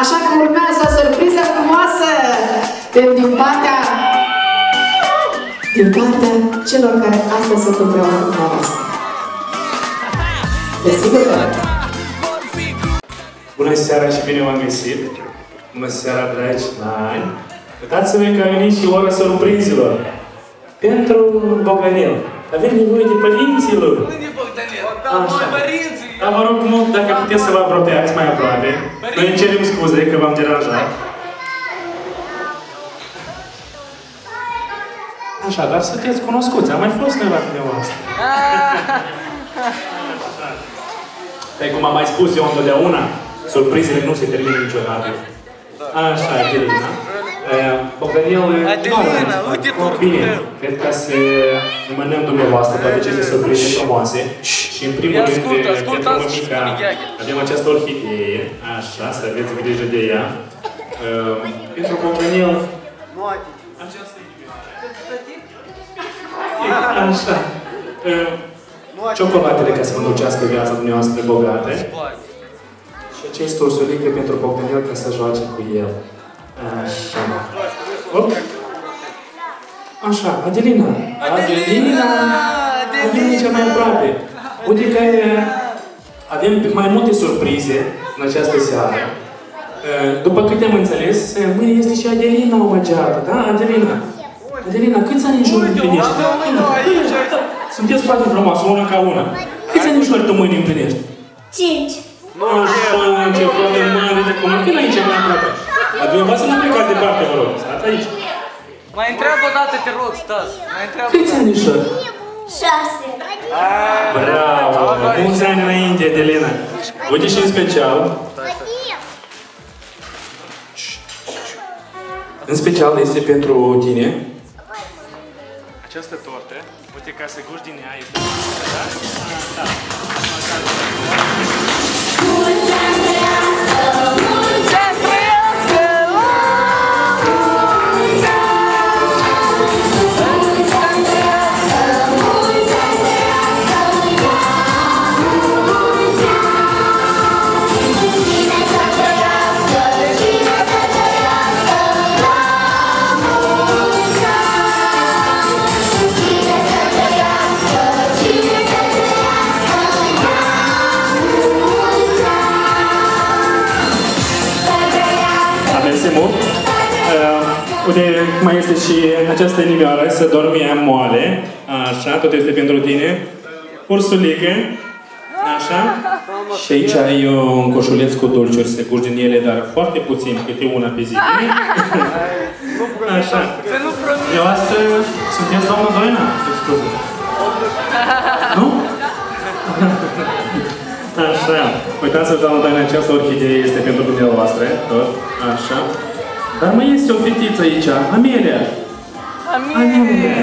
Așa că urmează o surpriză frumoasă din partea din partea celor care astăzi sunt împreună cu dumneavoastră. Desigur că... Bună seara și bine v-am găsit! Bună seara, dragi nani! Uitați-vă că a venit și ora surprizilor. Pentru Bogdanel. Avem nevoie de părinților. Unde Bogdanel? Așa. Părinții! Dar vă rog mult, dacă puteți să vă apropiați mai aproape. Noi îmi cerem scuze că v-am deranjat. Așa, dar sunteți cunoscuți. Am mai fost noi la dumneavoastră. Pe cum am mai spus eu întotdeauna, surprizele nu se termină niciodată. Așa, Adelina. Eh, Bogdanel... Adelina, uite tu, Bine, Bogdanel. cred că să mânăm dumneavoastră toate aceste surprize frumoase. Și în primul Ia rând, ascultă, eh, ascultă, pentru asta mămica, spune Gheaghe. avem această orhidee. Așa, să aveți grijă de ea. Eh, Pentru Bogdanel... Această inimioară. Așa. Eh, Ciocolatele ca să vă ducească viața dumneavoastră bogate. Și acest ursulică pentru Bogdanel ca să joace cu el. Așa. Op. Așa, Adelina. Adelina! Adelina cea mai aproape. Uite că e, avem mai multe surprize în această seară. E, După câte am înțeles, e, mâine este și Adelina omăgeată, da? Adelina. Adelina, câți ani în jur împlinești? Sunteți foarte frumoasă, una ca una. Câți ani în jur tu mâine împlinești? Cinci. Așa, ce foarte mare de cum. Vin aici mai aproape. Dar dumneavoastră nu plecați departe, vă rog. Stați aici. Mai întreabă o dată, te rog, Stas. Mai întreabă o Câți dată. ani în jur? Șase. Bravo! Mulți ani înainte, Adelina. Uite și în special, în special este pentru tine. Această tortă, uite ca să guși din ea, este da? Da. Uite, mai este și această inimioară, să dormi ea moale. Așa, tot este pentru tine. Ursulică. Așa. Și aici ai un coșuleț cu dulciuri, se curgi din ele, dar foarte puțin, câte una pe zi. bine? Așa. Să nu promit. Dumneavoastră sunteți doamna Doina? Ce scuze. Nu? Așa. Uitați-vă, doamna Doina, această orhidee este pentru dumneavoastră. Tot. Așa. Dar mai este o fetiță aici, Amelia. Amelia.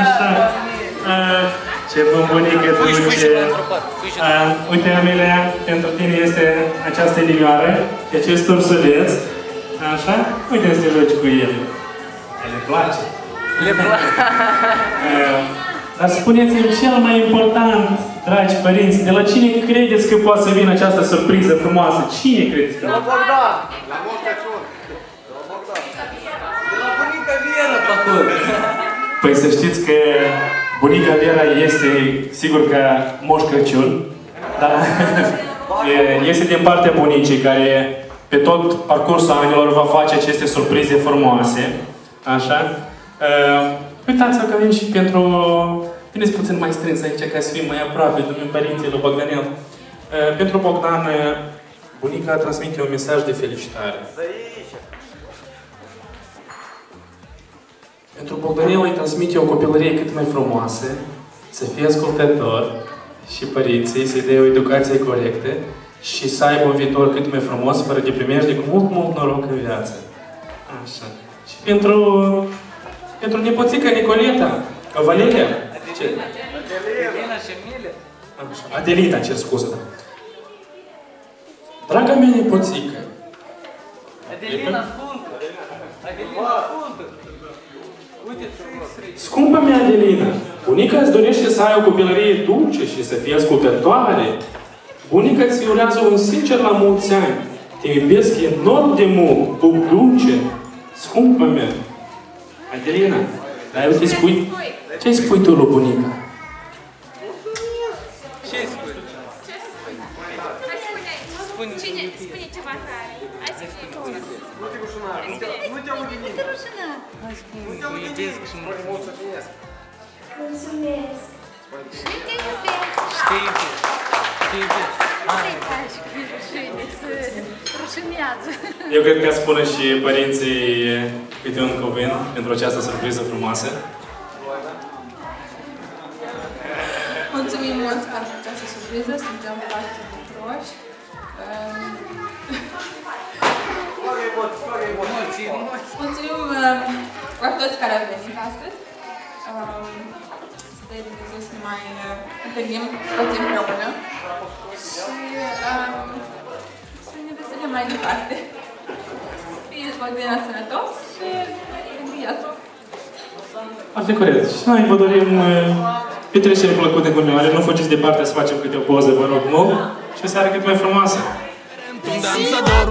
Așa. A, ce bombonică Pui și pui și dulce. pe într-o Pui și A, Uite, Amelia, pentru tine este această inimioară, și acest ursuleț. Așa? Uite să te joci cu el. Le place. Le place. Uh, Dar spuneți-mi cel mai important, dragi părinți, de la cine credeți că poate să vină această surpriză frumoasă? Cine credeți că La Bogdan. La Moș Crăciun. La Bogdan. De la bunica Vera, păcut. Păi să știți că bunica Vera este, sigur că Moș Crăciun, dar e- este din partea bunicii care pe tot parcursul anilor va face aceste surprize frumoase. Așa? Uh, uitați-vă că avem și pentru... Veniți puțin mai strâns aici ca să fim mai aproape de părinții lui Bogdanel. Uh, pentru Bogdan, uh, bunica transmite un mesaj de felicitare. Pentru Bogdanel îi transmite o copilărie cât mai frumoasă, să fie ascultător și părinții să-i dea o educație corectă și să aibă un viitor cât mai frumos, fără de primejde, cu mult, mult noroc în viață. Așa. Și pentru, pentru nepoțica Nicoleta, Valeria, ce? Adelina și Emilia. Așa. Adelina, cer scuze. Draga mea nepoțică, Adelina, ascultă. Adelina, ascultă. Uite, sri, sri. Scumpa mea Adelina, bunica îți dorește să ai o copilărie dulce și să fie ascultătoare. Bunica îți urează un sincer la mulți ani Te iubesc enorm de mult, pup dulce, scumpă mea. Adelina, dar eu ți spui, ce spui tu lui bunica? Nu te rușina, nu te, nu te urini. Nu te rușina. Nu te urini. Spune mult să cine este. Mulțumesc. Nu te iubesc. Știi tu. Știi tu. Nu te faci cu rușine, să rușinează. Eu cred că spune și părinții câte un cuvânt pentru această surpriză frumoasă. Mulțumim mult pentru această surpriză, suntem foarte bucuroși. Um, Fără emoții, fără emoții. Mulțumim um, la toți care au venit astăzi. Um, Să dai Dumnezeu să ne mai uh, întâlnim toți împreună și um, să ne veselim mai departe. Să fie Bogdana sănătos și înviat. Foarte corect. Și noi vă dorim uh, petrecere plăcute în continuare. Nu fugiți departe să facem câte o poză, vă rog, nou. Și o seară cât mai frumoasă. Un dansador.